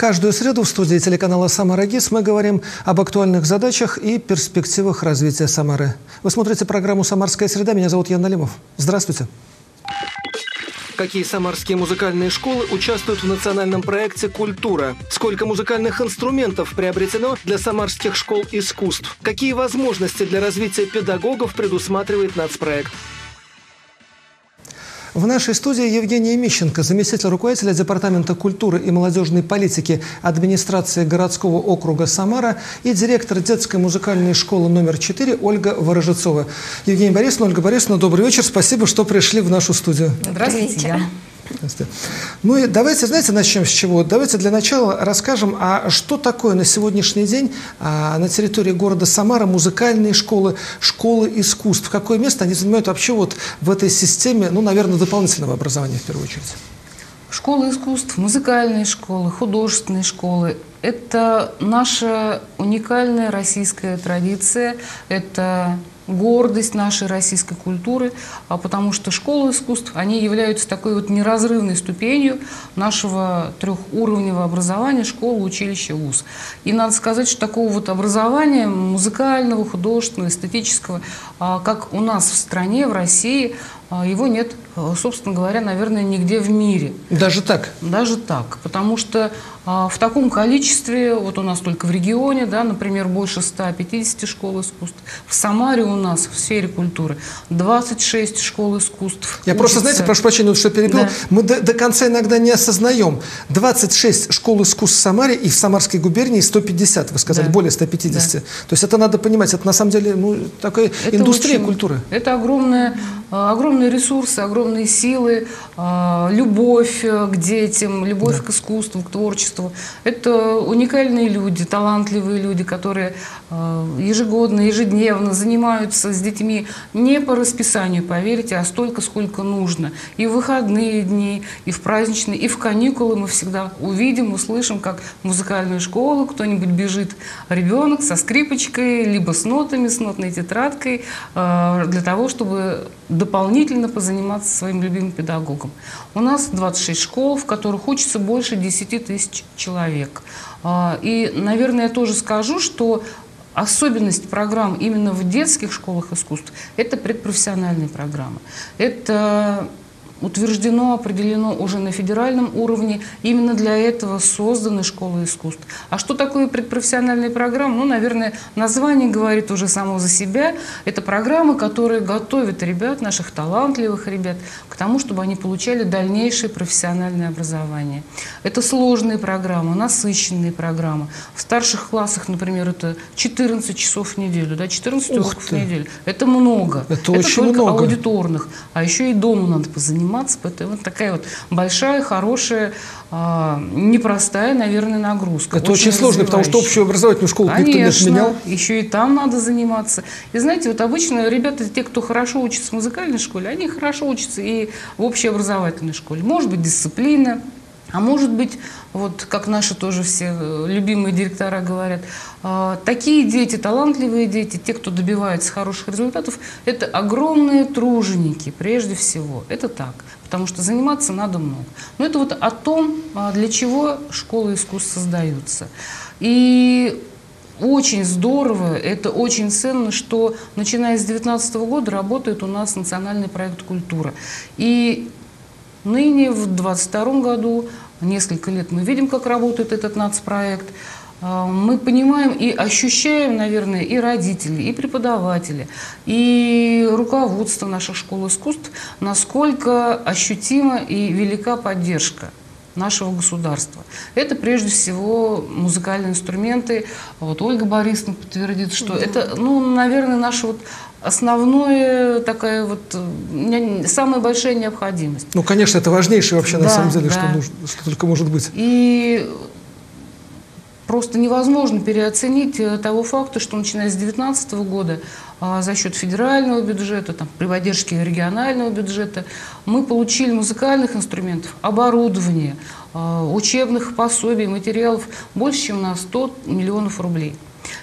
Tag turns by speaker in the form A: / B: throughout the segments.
A: Каждую среду в студии телеканала «Самара ГИС» мы говорим об актуальных задачах и перспективах развития Самары. Вы смотрите программу «Самарская среда». Меня зовут Ян Налимов. Здравствуйте. Какие самарские музыкальные школы участвуют в национальном проекте «Культура»? Сколько музыкальных инструментов приобретено для самарских школ искусств? Какие возможности для развития педагогов предусматривает нацпроект? В нашей студии Евгения Мищенко, заместитель руководителя Департамента культуры и молодежной политики администрации городского округа Самара и директор детской музыкальной школы номер 4 Ольга Ворожецова. Евгения Борисовна, Ольга Борисовна, добрый вечер. Спасибо, что пришли в нашу студию.
B: Здравствуйте.
A: Ну и давайте, знаете, начнем с чего? Давайте для начала расскажем, а что такое на сегодняшний день а, на территории города Самара музыкальные школы, школы искусств? Какое место они занимают вообще вот в этой системе, ну, наверное, дополнительного образования в первую очередь?
B: Школы искусств, музыкальные школы, художественные школы – это наша уникальная российская традиция, это гордость нашей российской культуры, а потому что школы искусств, они являются такой вот неразрывной ступенью нашего трехуровневого образования, школы, училища, вуз. И надо сказать, что такого вот образования музыкального, художественного, эстетического, а, как у нас в стране, в России, а, его нет, собственно говоря, наверное, нигде в мире.
A: Даже так?
B: Даже так, потому что в таком количестве, вот у нас только в регионе, да, например, больше 150 школ искусств. В Самаре у нас в сфере культуры 26 школ искусств.
A: Я учится. просто, знаете, прошу прощения, что перебил, да. мы до, до конца иногда не осознаем. 26 школ искусств в Самаре и в Самарской губернии 150, вы сказали, да. более 150. Да. То есть это надо понимать, это на самом деле ну, такая это индустрия очень, культуры.
B: Это огромная, огромные ресурсы, огромные силы, а, любовь к детям, любовь да. к искусству, к творчеству творчеству. Это уникальные люди, талантливые люди, которые э, ежегодно, ежедневно занимаются с детьми не по расписанию, поверьте, а столько, сколько нужно. И в выходные дни, и в праздничные, и в каникулы мы всегда увидим, услышим, как в музыкальную школу кто-нибудь бежит, ребенок со скрипочкой, либо с нотами, с нотной тетрадкой, э, для того, чтобы дополнительно позаниматься своим любимым педагогом. У нас 26 школ, в которых учатся больше 10 тысяч человек. А, и, наверное, я тоже скажу, что особенность программ именно в детских школах искусств – это предпрофессиональные программы. Это утверждено, определено уже на федеральном уровне. Именно для этого созданы школы искусств. А что такое предпрофессиональные программы? Ну, наверное, название говорит уже само за себя. Это программы, которые готовят ребят, наших талантливых ребят, к тому, чтобы они получали дальнейшее профессиональное образование. Это сложные программы, насыщенные программы. В старших классах, например, это 14 часов в неделю, да, 14 уроков в неделю. Это много.
A: Это, это очень
B: только
A: много.
B: аудиторных. А еще и дома надо позаниматься заниматься. Это вот такая вот большая, хорошая, а, непростая, наверное, нагрузка.
A: Это очень, очень сложно, потому что общую образовательную школу
B: Конечно,
A: никто не отменял.
B: еще и там надо заниматься. И знаете, вот обычно ребята, те, кто хорошо учится в музыкальной школе, они хорошо учатся и в общеобразовательной школе. Может быть, дисциплина, а может быть, вот как наши тоже все э, любимые директора говорят, а, такие дети, талантливые дети, те, кто добивается хороших результатов, это огромные труженики прежде всего. Это так, потому что заниматься надо много. Но это вот о том, а, для чего школы искусств создаются. И очень здорово, это очень ценно, что начиная с 2019 года работает у нас национальный проект «Культура». И ныне, в 2022 году, несколько лет мы видим, как работает этот нацпроект, а, мы понимаем и ощущаем, наверное, и родители, и преподаватели, и руководство наших школ искусств, насколько ощутима и велика поддержка нашего государства. Это прежде всего музыкальные инструменты. Вот Ольга Борисовна подтвердит, что да. это, ну, наверное, наша вот основная такая вот самая большая необходимость.
A: Ну, конечно, это важнейшее вообще да, на самом деле, да. что, нужно, что только может быть.
B: И просто невозможно переоценить э, того факта, что начиная с 2019 года а, за счет федерального бюджета, там, при поддержке регионального бюджета, мы получили музыкальных инструментов, оборудование, а, учебных пособий, материалов больше, чем на 100 миллионов рублей.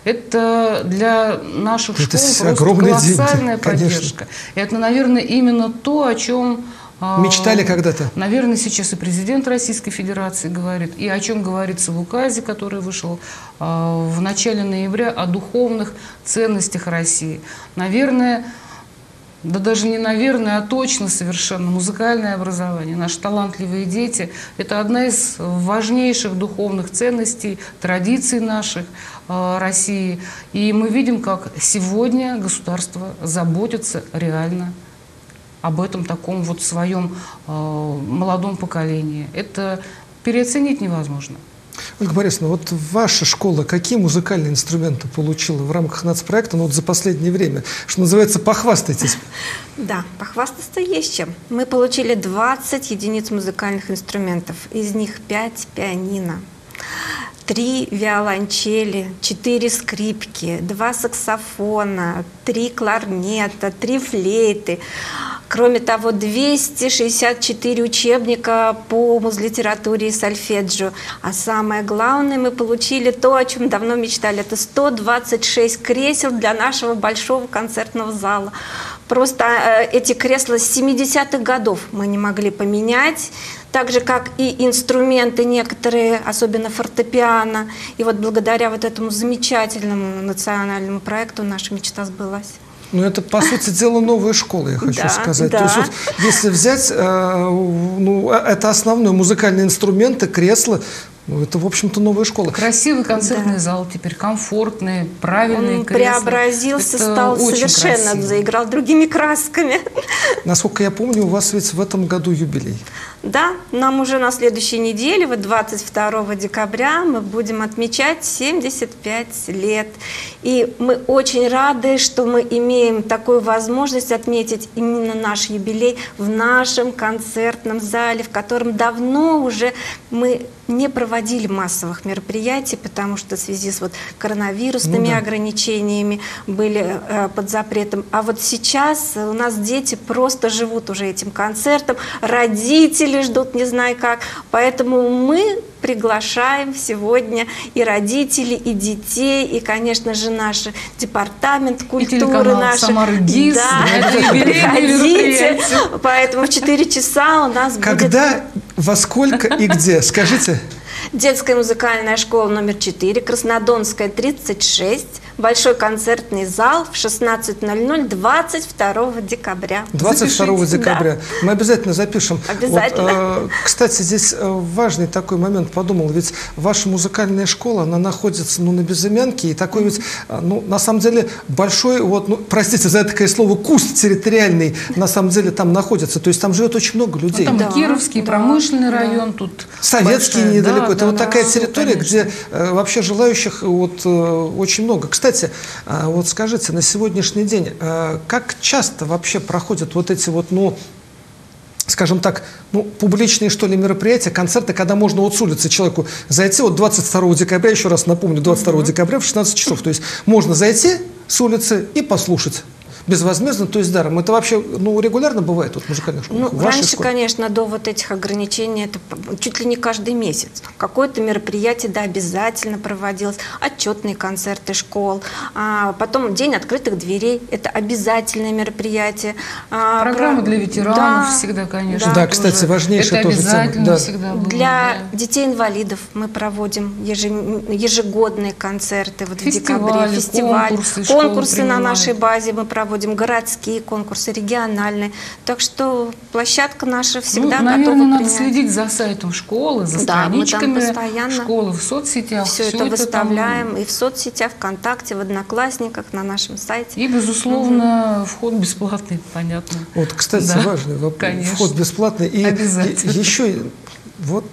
B: Это для наших
A: это
B: школ просто колоссальная
A: деньги,
B: поддержка. И это, наверное, именно то, о чем А,
A: Мечтали когда-то?
B: Наверное, сейчас и президент Российской Федерации говорит, и о чем говорится в указе, который вышел а, в начале ноября, о духовных ценностях России. Наверное, да даже не наверное, а точно совершенно музыкальное образование, наши талантливые дети – это одна из важнейших духовных ценностей, традиций наших э, России. И мы видим, как сегодня государство заботится реально об этом таком вот своем э, молодом поколении. Это переоценить невозможно.
A: Ольга Борисовна, вот ваша школа какие музыкальные инструменты получила в рамках нацпроекта ну, вот за последнее время? Что называется, похвастайтесь.
C: Да, похвастаться есть чем. Мы получили 20 единиц музыкальных инструментов, из них 5 пианино, три виолончели, четыре скрипки, два саксофона, три кларнета, три флейты. Кроме того, 264 учебника по музлитературе и сольфеджио. А самое главное, мы получили то, о чем давно мечтали. Это 126 кресел для нашего большого концертного зала. Просто э, эти кресла с 70-х годов мы не могли поменять, так же, как и инструменты некоторые, особенно фортепиано. И вот благодаря вот этому замечательному национальному проекту наша мечта сбылась.
A: Ну, это, по сути дела, новая школа, я хочу
C: Да,
A: сказать.
C: да.
A: То есть, вот, если взять, э, ну, э, это основной музыкальные инструменты, кресла, ну, это, в общем-то, новая школа.
B: Красивый концертный
C: Да.
B: зал теперь, комфортный, правильный
C: Он преобразился, стал совершенно, заиграл другими красками.
A: Насколько я помню, у вас ведь в этом году юбилей.
C: Да, нам уже на следующей неделе, вот 22 декабря, мы будем отмечать 75 лет. И мы очень рады, что мы имеем такую возможность отметить именно наш юбилей в нашем концертном зале, в котором давно уже мы не проводили массовых мероприятий, потому что в связи с вот коронавирусными
A: Ну да.
C: ограничениями были э, под запретом. А вот сейчас у нас дети просто живут уже этим концертом, родители ждут не знаю как. Поэтому мы приглашаем сегодня и родителей, и детей, и, конечно же, наш департамент культуры.
B: «Самара ГИС»
C: Да, приходите. Поэтому в 4 часа у нас будет
A: Когда, во сколько и где? Скажите.
C: Детская музыкальная школа номер 4, Краснодонская, 36, Большой концертный зал в 16.00 22 декабря.
A: 22
B: Запишите.
A: декабря. Мы обязательно запишем.
C: Обязательно.
A: Вот, э, кстати, здесь э, важный такой момент подумал. Ведь ваша музыкальная школа, она находится ну, на Безымянке. И такой ведь, э, ну, на самом деле, большой, вот, ну, простите за такое слово, куст территориальный, на самом деле, там находится. То есть там живет очень много людей.
B: Ну, там
C: Да,
B: Кировский,
C: да,
B: промышленный
C: да.
B: район тут.
A: Советский
B: большая.
A: недалеко.
B: Да,
A: это
B: да,
A: вот
B: да,
A: такая территория,
B: конечно.
A: где э, вообще желающих вот, э, очень много. Кстати, э, вот скажите, на сегодняшний день, э, как часто вообще проходят вот эти вот, ну, скажем так, ну, публичные, что ли, мероприятия, концерты, когда можно вот с улицы человеку зайти, вот 22 декабря, еще раз напомню, 22 декабря в 16 часов, то есть можно зайти с улицы и послушать безвозмездно, то есть даром. Это вообще, ну, регулярно бывает вот в музыкальных школах?
C: Ну,
A: в
C: раньше,
A: школе?
C: конечно, до вот этих ограничений, это чуть ли не каждый месяц. Какое-то мероприятие, да, обязательно проводилось. Отчетные концерты школ. А потом День открытых дверей. Это обязательное мероприятие. А,
B: Программа
C: про-
B: для ветеранов
C: Да,
B: всегда, конечно.
A: Да,
B: тоже.
A: кстати, важнейшая
B: Это
A: тоже тема,
B: обязательно
A: да.
B: всегда было.
C: Для
B: да.
C: детей-инвалидов мы проводим ежем- ежегодные концерты вот в
B: Фестивали,
C: декабре, фестиваль,
B: конкурсы
C: конкурсы на нашей базе мы проводим, городские конкурсы, региональные. Так что площадка наша всегда
B: ну, наверное,
C: готова
B: надо
C: принять.
B: следить за сайтом школы, за
C: Да, мы там
B: страничками
C: постоянно
B: школы в соцсетях.
C: Все это
B: там-
C: выставляем и в соцсетях, ВКонтакте, в Одноклассниках, на нашем сайте.
B: И, безусловно, вход бесплатный, понятно.
A: Вот, кстати,
B: Да,
A: важный вопрос.
B: конечно.
A: Вход бесплатный. И,
B: Обязательно.
A: и еще вот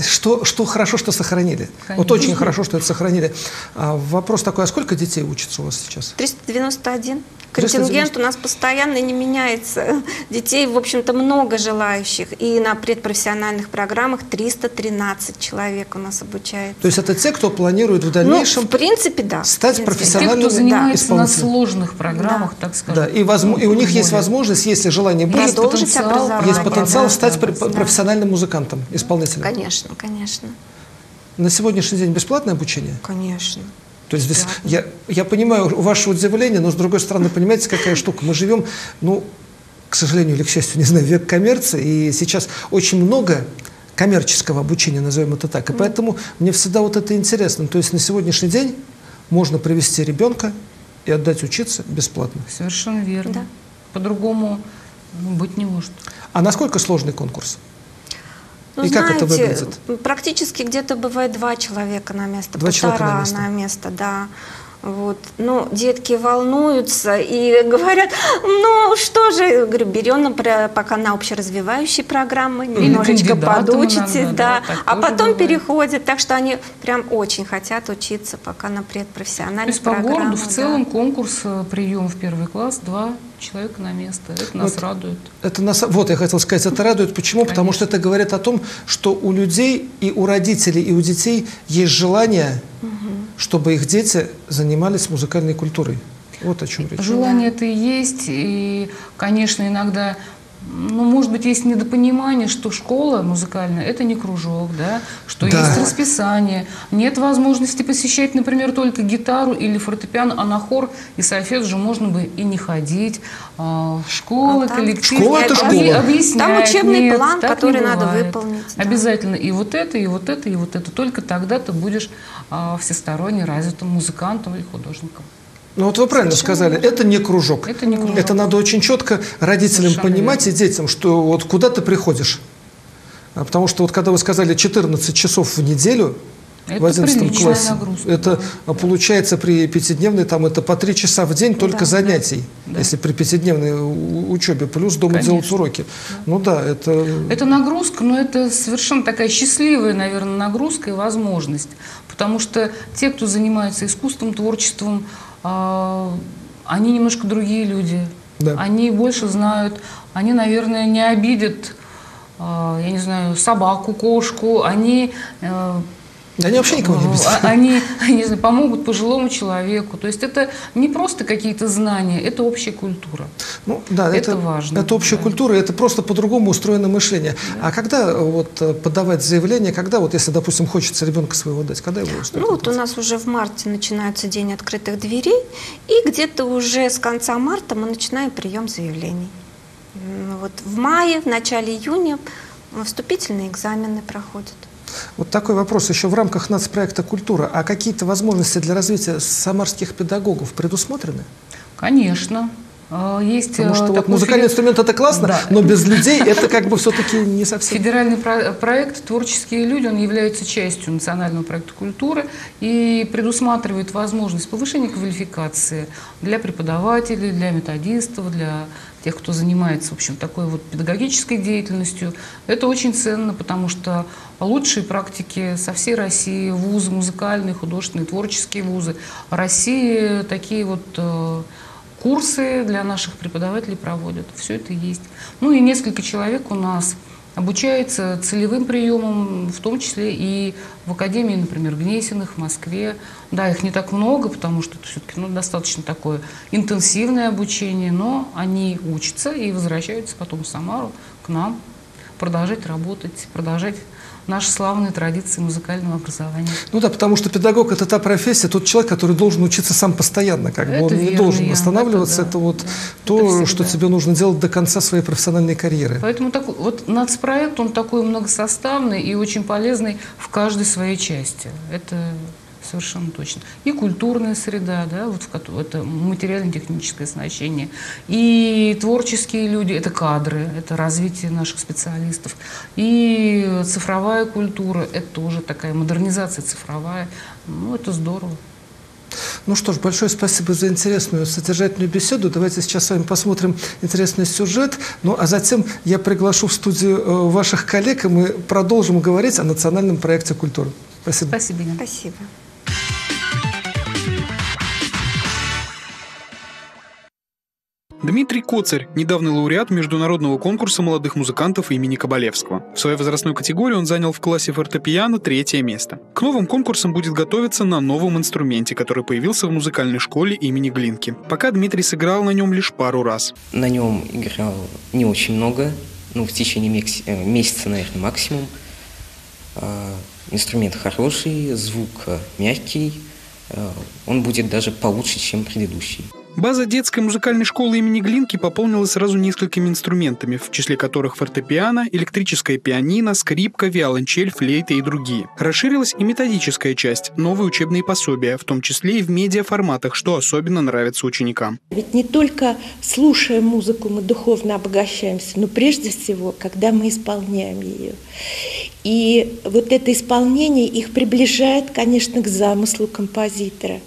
A: что, что хорошо, что сохранили. Вот
B: Конечно.
A: очень хорошо, что это сохранили. А вопрос такой, а сколько детей учатся у вас сейчас?
C: 391.
A: 390.
C: Контингент у нас постоянно не меняется. Детей, в общем-то, много желающих. И на предпрофессиональных программах 313 человек у нас обучает.
A: То есть это те, кто планирует в
C: Ну,
A: дальнейшем
C: в принципе, да.
A: стать
C: принципе,
B: Те,
A: профессиональным
B: кто занимается на
A: исполнителем.
B: сложных программах, так скажем.
A: Да, и, возможно, и у них есть возможность, если желание будет,
B: Есть потенциал,
A: есть потенциал
C: да,
A: стать
C: да, да.
A: профессиональным музыкантом, исполнителем.
C: Конечно, конечно,
A: На сегодняшний день бесплатное обучение?
C: конечно.
A: То есть здесь, я, я понимаю ваше удивление, но с другой стороны, понимаете, какая штука? Мы живем, ну, к сожалению или к счастью, не знаю, век коммерции, и сейчас очень много коммерческого обучения, назовем это так. И поэтому мне всегда вот это интересно. То есть на сегодняшний день можно привести ребенка и отдать учиться бесплатно.
B: Совершенно верно.
C: Да.
B: По-другому быть не может.
A: А насколько сложный конкурс?
C: Ну,
A: И как это
C: знаете,
A: выглядит?
C: Практически где-то бывает два человека на место,
A: Два
C: полтора
A: на место.
C: на место, да. Вот. Ну, детки волнуются и говорят, ну что же, Я говорю, берем, например, пока на общеразвивающие программы,
B: Или
C: немножечко подучитесь,
B: иногда,
C: да,
B: да,
C: а потом
B: бывает.
C: переходят, так что они прям очень хотят учиться пока на
B: То
C: предпрофессиональных
B: есть по
C: программах.
B: городу в целом конкурс э, прием в первый класс два человека на место. Это нас
A: Вот.
B: радует.
A: Это нас, вот я хотел сказать, это радует. Почему? Потому что это говорит о том, что у людей и у родителей, и у детей есть желание, чтобы их дети занимались музыкальной культурой. Вот о чем речь.
B: Желание это и есть, и, конечно, иногда, ну, может быть, есть недопонимание, что школа музыкальная – это не кружок, да, что
A: Да.
B: есть расписание, нет возможности посещать, например, только гитару или фортепиано, а на хор и сольфеджио же можно бы и не ходить. А, Школа,
C: А там-
B: коллектив
A: Школа — это школа.
B: объясняет,
C: Там учебный
B: нет,
C: план,
B: не
C: который надо выполнить, да.
B: Обязательно и вот это, и вот это, и вот это. Только тогда ты будешь а, всесторонне развитым музыкантом или художником.
A: Ну вот вы правильно сказали, это не кружок.
B: Это не кружок.
A: Это надо очень четко родителям
B: Совершенно
A: понимать и детям, что вот куда ты приходишь. А Потому что вот когда вы сказали 14 часов в неделю
B: Это
A: в 11
B: приличная
A: классе,
B: нагрузка,
A: это а, получается при пятидневной, там это по 3 часа в день только
C: Да.
A: занятий,
B: Да.
A: если при пятидневной учебе, плюс дома
B: Конечно.
A: делать уроки. Ну да, это...
B: Это нагрузка, но это совершенно такая счастливая, наверное, нагрузка и возможность. Потому что те, кто занимается искусством, творчеством, они немножко другие люди.
A: Да.
B: Они больше знают, они, наверное, не обидят, а, я не знаю, собаку, кошку, они...
A: Они вообще никого не обидят.
B: а- Они, не знаю, помогут пожилому человеку. То есть это не просто какие-то знания, это общая культура.
A: Ну, да,
B: Это
A: это,
B: важно,
A: Это общая
B: да.
A: культура, это просто по-другому устроено мышление. А когда э, вот э, подавать заявление, когда вот, если, допустим, хочется ребенка своего дать, когда его
C: Ну, вот у нас уже в марте начинается день открытых дверей, и где-то уже с конца марта мы начинаем прием заявлений. Вот в мае, в начале июня вступительные экзамены проходят.
A: Вот такой вопрос еще в рамках нацпроекта «Культура». А какие-то возможности для развития самарских педагогов предусмотрены?
B: Конечно. А, Есть
A: Потому
B: э,
A: что вот музыкальный
B: федер-
A: инструмент это классно,
B: Да.
A: но без людей это как бы все-таки не совсем.
B: Федеральный про- проект «Творческие люди» он является частью национального проекта культуры и предусматривает возможность повышения квалификации для преподавателей, для методистов, для тех, кто занимается, в общем, такой вот педагогической деятельностью. Это очень ценно, потому что лучшие практики со всей России, вузы музыкальные, художественные, творческие вузы России такие вот э, курсы для наших преподавателей проводят. Все это есть. Ну и несколько человек у нас обучается целевым приемом, в том числе и в Академии, например, Гнесиных в Москве. Да, их не так много, потому что это все-таки ну, достаточно такое интенсивное обучение, но они учатся и возвращаются потом в Самару к нам продолжать работать, продолжать наши славные традиции музыкального образования.
A: Ну да, потому что педагог это та профессия, тот человек, который должен учиться сам постоянно, как бы
B: Это
A: он не
B: верно,
A: должен
B: Ян,
A: останавливаться.
B: это
A: Это,
B: да,
A: вот
B: да.
A: то,
B: Это
A: что тебе нужно делать до конца своей профессиональной карьеры.
B: Поэтому такой, вот нацпроект, он такой многосоставный и очень полезный в каждой своей части. Это совершенно точно. И культурная среда, да, вот в кото- это материально-техническое оснащение, и творческие люди, это кадры, это развитие наших специалистов, и цифровая культура, это тоже такая модернизация цифровая, ну, это здорово.
A: Ну что ж, большое спасибо за интересную содержательную беседу. Давайте сейчас с вами посмотрим интересный сюжет. Ну а затем я приглашу в студию э, ваших коллег, и мы продолжим говорить о национальном проекте культуры. Спасибо.
B: Спасибо.
C: Спасибо.
D: Дмитрий Коцарь, недавний лауреат международного конкурса молодых музыкантов имени Кабалевского. В своей возрастной категории он занял в классе фортепиано третье место. К новым конкурсам будет готовиться на новом инструменте, который появился в музыкальной школе имени Глинки. Пока Дмитрий сыграл на нем лишь пару раз.
E: На нем играл не очень много, ну, в течение э, месяца, наверное, максимум. А, Инструмент хороший, звук э, мягкий, э, он будет даже получше, чем предыдущий.
D: База детской музыкальной школы имени Глинки пополнилась сразу несколькими инструментами, в числе которых фортепиано, электрическое пианино, скрипка, виолончель, флейта и другие. Расширилась и методическая часть, новые учебные пособия, в том числе и в медиаформатах, что особенно нравится ученикам.
F: Ведь не только слушая музыку мы духовно обогащаемся, но прежде всего, когда мы исполняем ее. И вот это исполнение их приближает, конечно, к замыслу композитора.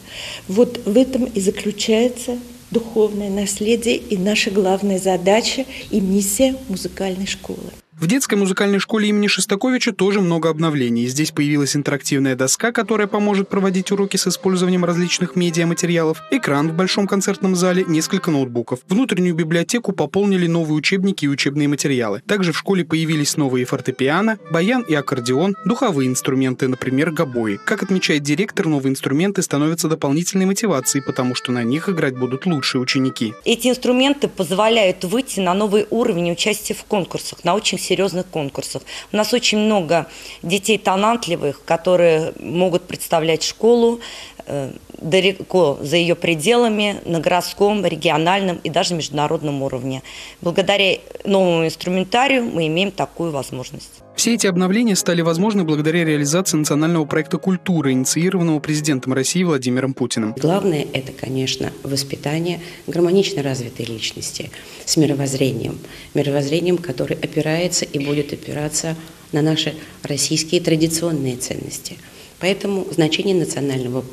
F: Вот в этом и заключается духовное наследие и наша главная задача и миссия музыкальной школы.
D: В детской музыкальной школе имени Шестаковича тоже много обновлений. Здесь появилась интерактивная доска, которая поможет проводить уроки с использованием различных медиаматериалов, экран в большом концертном зале, несколько ноутбуков. Внутреннюю библиотеку пополнили новые учебники и учебные материалы. Также в школе появились новые фортепиано, баян и аккордеон, духовые инструменты, например, гобои. Как отмечает директор, новые инструменты становятся дополнительной мотивацией, потому что на них играть будут лучшие ученики.
G: Эти инструменты позволяют выйти на новый уровень участия в конкурсах, на очень серьезных конкурсах. У нас очень много детей талантливых, которые могут представлять школу э, далеко за ее пределами, на городском, региональном и даже международном уровне. Благодаря новому инструментарию мы имеем такую возможность.
D: Все эти обновления стали возможны благодаря реализации национального проекта «Культура», инициированного президентом России Владимиром Путиным.
H: Главное – это, конечно, воспитание гармонично развитой личности с мировоззрением. Мировоззрением, которое опирается и будет опираться на наши российские традиционные ценности – Поэтому значение национального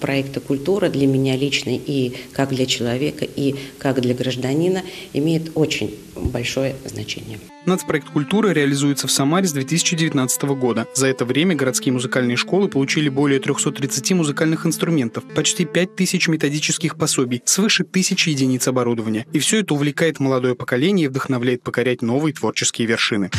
H: проекта «Культура» для меня лично и как для человека, и как для гражданина имеет очень большое значение.
D: Нацпроект «Культура» реализуется в Самаре с 2019 года. За это время городские музыкальные школы получили более 330 музыкальных инструментов, почти 5000 методических пособий, свыше тысячи единиц оборудования. И все это увлекает молодое поколение и вдохновляет покорять новые творческие вершины.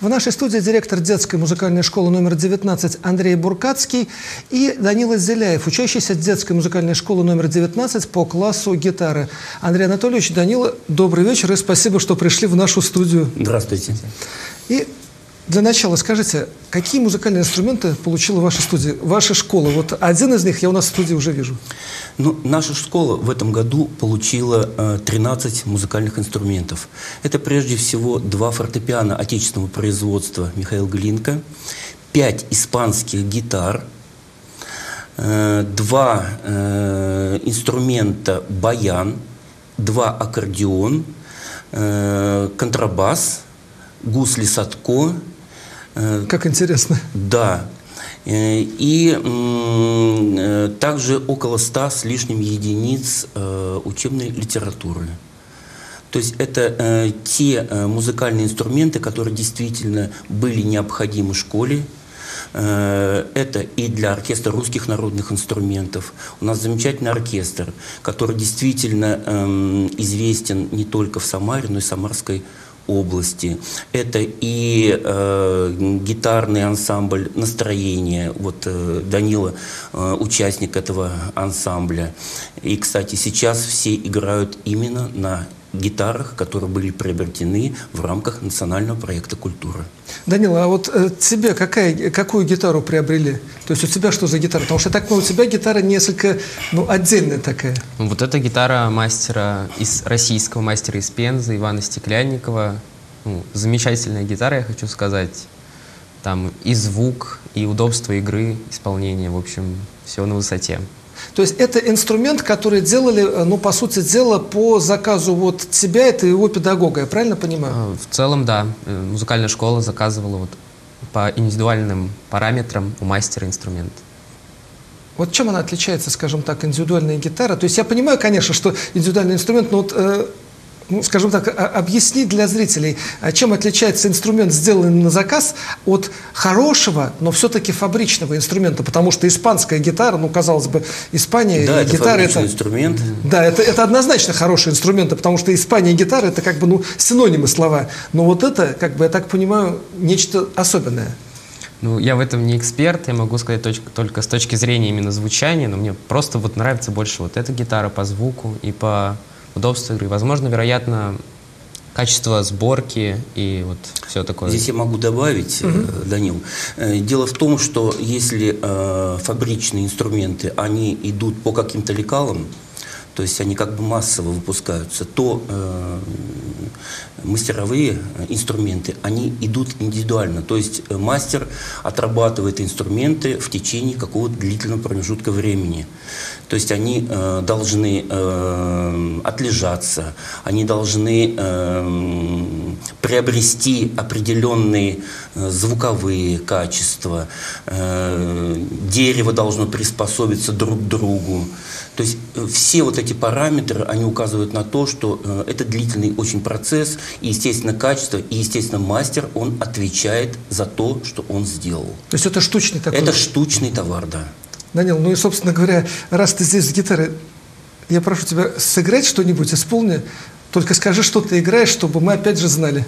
A: В нашей студии директор детской музыкальной школы номер 19 Андрей Буркацкий и Данила Зеляев, учащийся детской музыкальной школы номер 19 по классу гитары. Андрей Анатольевич, Данила, добрый вечер и спасибо, что пришли в нашу студию.
I: Здравствуйте.
A: И для начала скажите, какие музыкальные инструменты получила ваша студия, ваша школа? Вот один из них я у нас в студии уже вижу.
I: Ну, наша школа в этом году получила э, 13 музыкальных инструментов. Это прежде всего два фортепиано отечественного производства Михаил Глинка, пять испанских гитар, э, два э, инструмента баян, два аккордеон, э, контрабас, гусли Садко,
A: как интересно.
I: Да. Э, и э, также около ста с лишним единиц учебной литературы. То есть это те музыкальные инструменты, которые действительно были необходимы школе, это и для оркестра русских народных инструментов. У нас замечательный оркестр, который действительно эм, известен не только в Самаре, но и Самарской области. Это и э, гитарный ансамбль «Настроение». Вот э, Данила э, участник этого ансамбля. И, кстати, сейчас все играют именно на гитарах, которые были приобретены в рамках национального проекта «Культура».
A: Данила, а вот э, тебе какая, какую гитару приобрели? То есть у тебя что за гитара? Потому что я так понимаю, у тебя гитара несколько, ну, отдельная такая.
J: Ну, вот эта гитара мастера, из российского мастера из Пензы, Ивана Стеклянникова. Ну, замечательная гитара, я хочу сказать. Там и звук, и удобство игры, исполнения, в общем, все на высоте.
A: То есть это инструмент, который делали, э, ну, по сути дела, по заказу вот тебя и твоего педагога, я правильно понимаю?
J: А, в целом, да. Э, музыкальная школа заказывала вот по индивидуальным параметрам у мастера инструмент.
A: Вот чем она отличается, скажем так, индивидуальная гитара? То есть я понимаю, конечно, что индивидуальный инструмент, но вот э, ну, скажем так, объяснить для зрителей, а чем отличается инструмент, сделанный на заказ, от хорошего, но все-таки фабричного инструмента, потому что испанская гитара, ну, казалось бы, Испания
I: да,
A: и
I: это
A: гитара это
I: инструмент.
A: Да, это, это однозначно хорошие инструменты, потому что Испания и гитара это как бы ну, синонимы слова. Но вот это, как бы, я так понимаю, нечто особенное.
J: Ну, я в этом не эксперт, я могу сказать точка, только с точки зрения именно звучания, но мне просто вот нравится больше вот эта гитара по звуку и по удобства игры. Возможно, вероятно, качество сборки и вот все такое.
I: Здесь я могу добавить, угу. Данил. Э, дело в том, что если э, фабричные инструменты, они идут по каким-то лекалам, то есть они как бы массово выпускаются, то э, мастеровые инструменты, они идут индивидуально. То есть э, мастер отрабатывает инструменты в течение какого-то длительного промежутка времени. То есть они э, должны э, отлежаться, они должны э, приобрести определенные э, звуковые качества, э, дерево должно приспособиться друг к другу. То есть э, все вот эти параметры, они указывают на то, что это длительный очень процесс, и, естественно, качество, и, естественно, мастер, он отвечает за то, что он сделал.
A: То есть это штучный такой?
I: Это штучный товар, да.
A: Данил, ну и, собственно говоря, раз ты здесь с гитарой, я прошу тебя сыграть что-нибудь, исполни, только скажи, что ты играешь, чтобы мы опять же знали.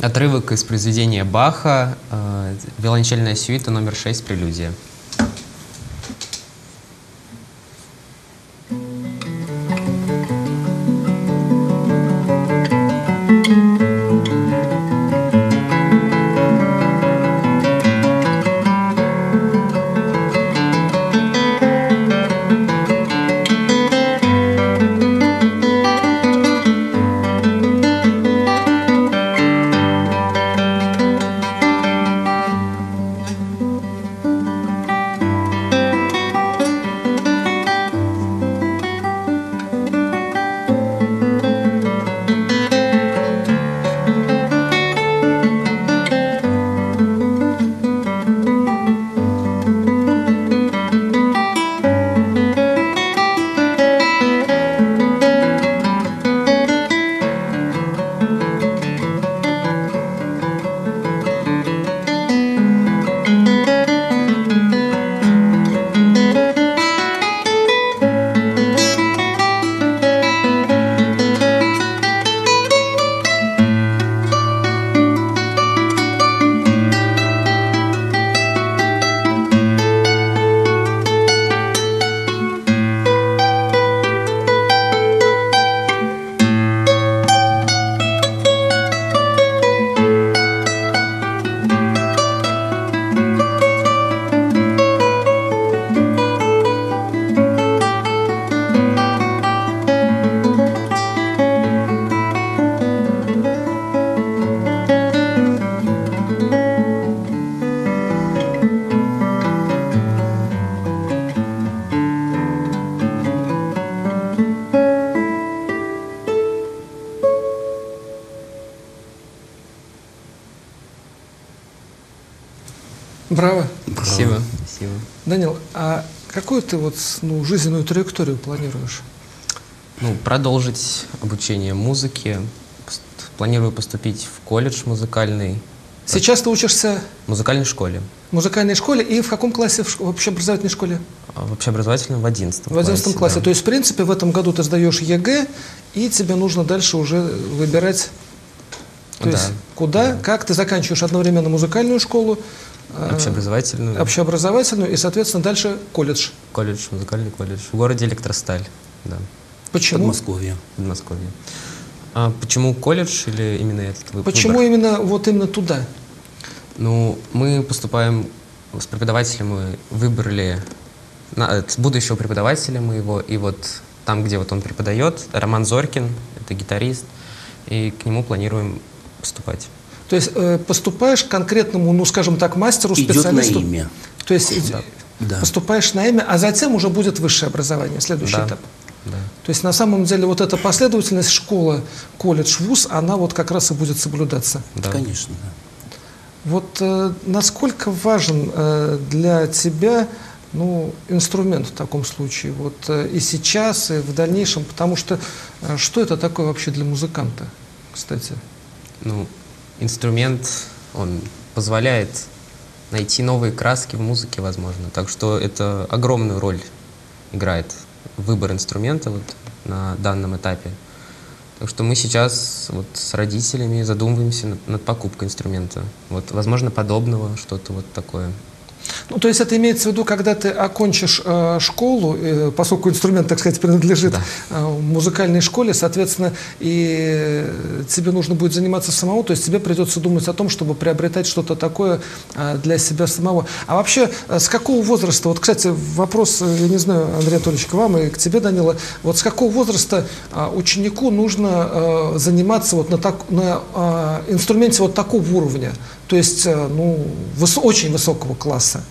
J: Отрывок из произведения Баха, э, виолончельная сюита номер 6, прелюдия.
A: Данил, а какую ты вот ну, жизненную траекторию планируешь?
J: Ну, продолжить обучение музыке. Планирую поступить в колледж музыкальный.
A: Сейчас ты учишься?
J: В музыкальной школе.
A: В музыкальной школе и в каком классе в, в общеобразовательной школе?
J: А, в общеобразовательном в 11
A: В 11 классе. классе.
J: Да.
A: То есть, в принципе, в этом году ты сдаешь ЕГЭ, и тебе нужно дальше уже выбирать, то
J: да.
A: есть, куда, да. как ты заканчиваешь одновременно музыкальную школу,
J: общеобразовательную.
A: Общеобразовательную и, соответственно, дальше колледж.
J: Колледж, музыкальный колледж. В городе Электросталь, да.
A: Почему?
I: Подмосковье.
J: Подмосковье. А почему колледж или именно этот выбор?
A: Почему именно вот именно туда?
J: Ну, мы поступаем с преподавателем, мы выбрали на, будущего преподавателя моего, и вот там, где вот он преподает, Роман Зоркин, это гитарист, и к нему планируем поступать.
A: То есть э, поступаешь к конкретному, ну, скажем так, мастеру, Идет специалисту.
I: на имя.
A: То есть да. Да. поступаешь на имя, а затем уже будет высшее образование, следующий
J: да.
A: этап.
J: Да.
A: То есть на самом деле вот эта последовательность школа, колледж, вуз, она вот как раз и будет соблюдаться.
I: Да. Конечно, да.
A: Вот э, насколько важен э, для тебя ну, инструмент в таком случае, вот э, и сейчас, и в дальнейшем, потому что э, что это такое вообще для музыканта, кстати?
J: Ну, инструмент, он позволяет найти новые краски в музыке, возможно. Так что это огромную роль играет выбор инструмента вот на данном этапе. Так что мы сейчас вот с родителями задумываемся над, над покупкой инструмента. Вот, возможно, подобного, что-то вот такое.
A: Ну, то есть это имеется в виду, когда ты окончишь э, школу, э, поскольку инструмент, так сказать, принадлежит
J: Да.
A: э, музыкальной школе, соответственно, и тебе нужно будет заниматься самому, то есть тебе придется думать о том, чтобы приобретать что-то такое э, для себя самого. А вообще, э, с какого возраста, вот, кстати, вопрос, э, я не знаю, Андрей Анатольевич, к вам и к тебе, Данила, вот с какого возраста э, ученику нужно э, заниматься вот на, так, на э, инструменте вот такого уровня, то есть, э, ну, выс- очень высокого класса?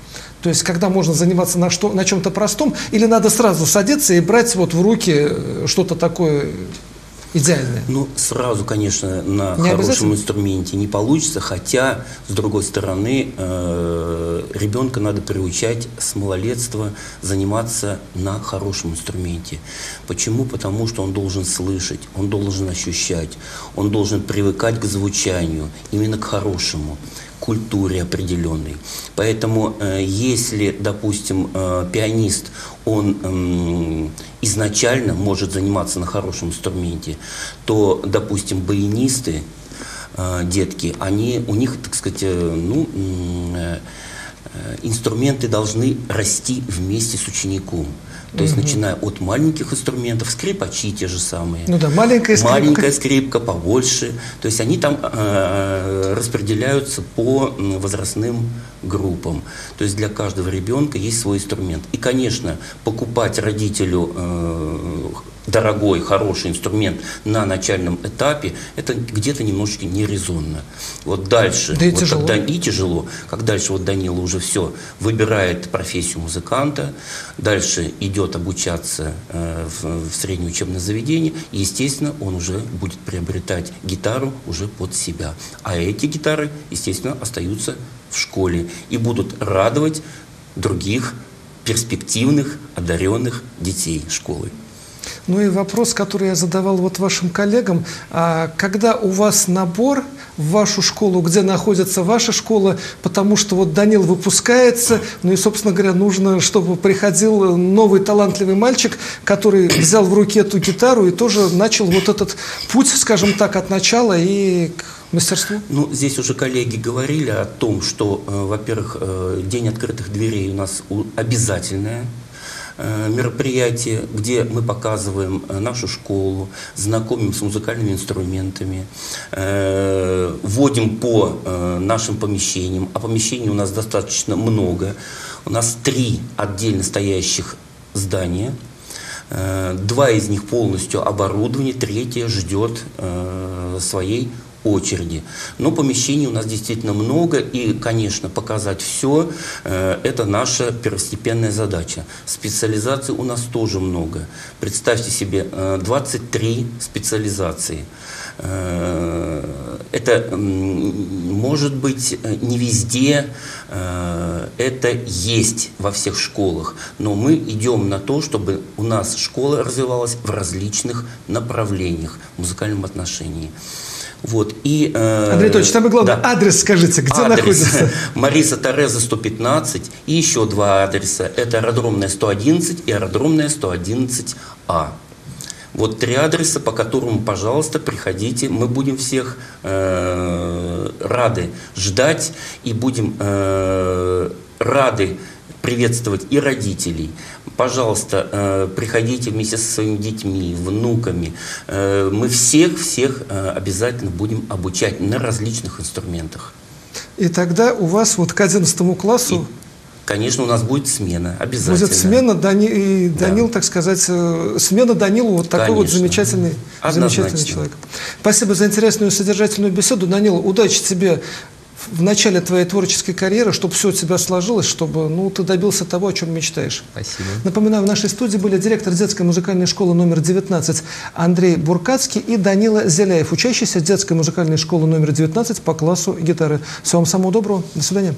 A: То есть, когда можно заниматься на, что, на чем-то простом, или надо сразу садиться и брать вот в руки э, что-то такое идеальное?
I: Ну, сразу, конечно, на
A: Не
I: хорошем инструменте не получится, хотя, с другой стороны, э, ребенка надо приучать с малолетства заниматься на хорошем инструменте. Почему? Потому что он должен слышать, он должен ощущать, он должен привыкать к звучанию, именно к хорошему культуре определенной. Поэтому, э, если, допустим, э, пианист, он эм, изначально может заниматься на хорошем инструменте, то, допустим, баянисты, э, детки, они, у них, так сказать, ну, инструменты должны расти вместе с учеником. То есть, начиная от маленьких инструментов, скрипачи те же самые.
A: Ну да, маленькая скрипка.
I: Маленькая скрипка, побольше. То есть они там э, распределяются по возрастным группам. То есть для каждого ребенка есть свой инструмент. И, конечно, покупать родителю э, дорогой, хороший инструмент на начальном этапе, это где-то немножечко нерезонно. Вот дальше,
A: Да и
I: вот
A: тяжело.
I: когда и тяжело, как дальше вот Данила уже все выбирает профессию музыканта, дальше идет обучаться э, в, в среднее учебное заведение, и, естественно, он уже будет приобретать гитару уже под себя. А эти гитары, естественно, остаются в школе и будут радовать других перспективных, одаренных детей школы.
A: Ну и вопрос, который я задавал вот вашим коллегам. А когда у вас набор в вашу школу, где находится ваша школа, потому что вот Данил выпускается, ну и, собственно говоря, нужно, чтобы приходил новый талантливый мальчик, который взял в руки эту гитару и тоже начал вот этот путь, скажем так, от начала и к мастерству.
I: Ну, здесь уже коллеги говорили о том, что, э, во-первых, э, День открытых дверей у нас э, мероприятие, где мы показываем э, нашу школу, знакомим с музыкальными инструментами, э, вводим по э, нашим помещениям, а помещений у нас достаточно много. У нас три отдельно стоящих здания, Э, Два из них полностью оборудованы, третье ждет э, своей очереди. Но помещений у нас действительно много, и, конечно, показать все э, это наша первостепенная задача. Специализаций у нас тоже много. Представьте себе, э, 23 специализации. Э, Это может быть не везде, э, это есть во всех школах, но мы идем на то, чтобы у нас школа развивалась в различных направлениях в музыкальном отношении. Вот, и, э,
A: Андрей Анатольевич, самое главное,
I: да.
A: адрес скажите, где
I: Адрес.
A: находится?
I: Мариса Тереза 115 и еще два адреса. Это аэродромная 111 и аэродромная 111А. Вот три адреса, по которым, пожалуйста, приходите. Мы будем всех э, рады ждать и будем э, рады приветствовать и родителей. Пожалуйста, э, приходите вместе со своими детьми, внуками. Э, мы всех-всех э, обязательно будем обучать на различных инструментах.
A: И тогда у вас вот к 11 классу
I: Конечно, у нас будет смена, обязательно.
A: будет смена, Дани, и
I: Да.
A: Данил, так сказать, смена Данилу, вот такой вот
I: Конечно.
A: замечательный,
I: Однозначно.
A: замечательный человек. Спасибо за интересную и содержательную беседу. Данил, удачи тебе в начале твоей творческой карьеры, чтобы все у тебя сложилось, чтобы ну, ты добился того, о чем мечтаешь.
J: Спасибо.
A: Напоминаю, в нашей студии были директор детской музыкальной школы номер 19 Андрей Буркацкий и Данила Зеляев, учащийся детской музыкальной школы номер 19 по классу гитары. Всего вам самого доброго. До свидания.